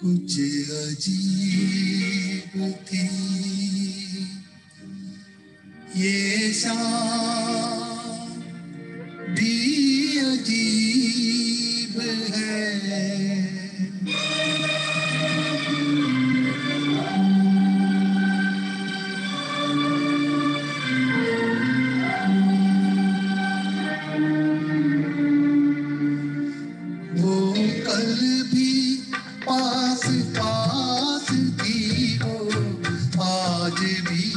کچھ عجیب تھی۔ یہ شام پاس پاس تھی وہ آج بھی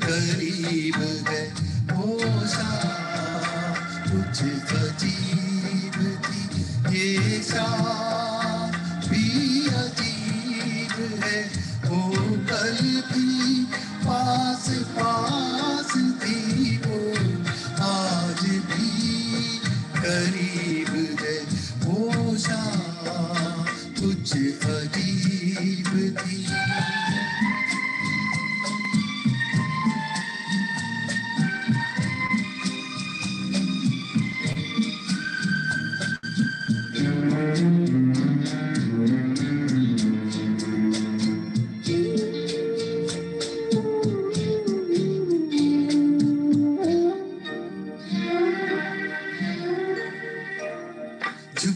قریب ہے۔ وہ شام کچھ عجیب تھی۔ یہ شام بھی عجیب ہے۔ وہ کل بھی پاس پاس تھی۔ وہ آج بھی قریب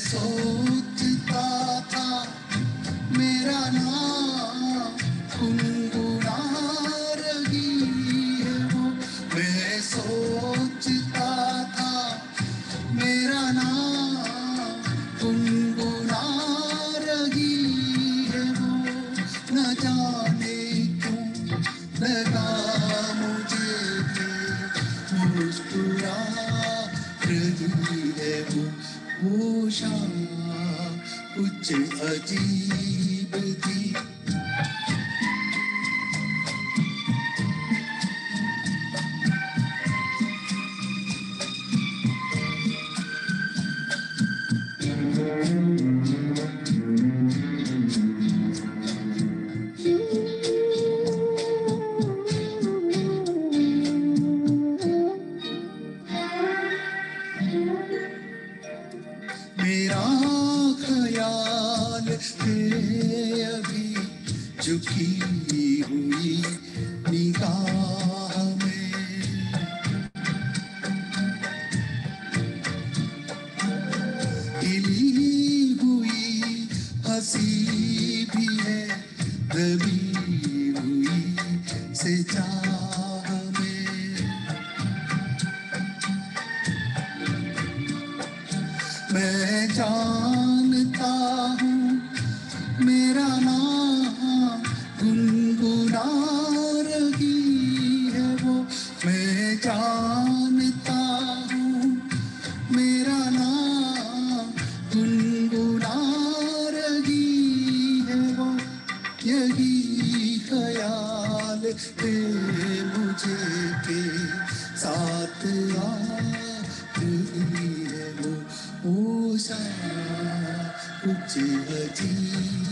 سوچتا تھا، میرا نام گنگنا رہی ہے وہ۔ میں سوچتا تھا، میرا نام گنگنا رہی ہے وہ۔ نہ جانے ہے وہ شام کچھ عجیب تھی میرا خیال ہے ابھی جھکی ہوئی نگاہ میں ہلی ہوئی ہنسی میں جانتا ہوں، میرا نام گنگنا رہی ہے وہ۔ میں جانتا ہوں، میرا نام گنگنا رہی ہے وہ۔ یہی خیال ہے مجھے کے ساتھ آ وہ شام کچھ عجیب تھی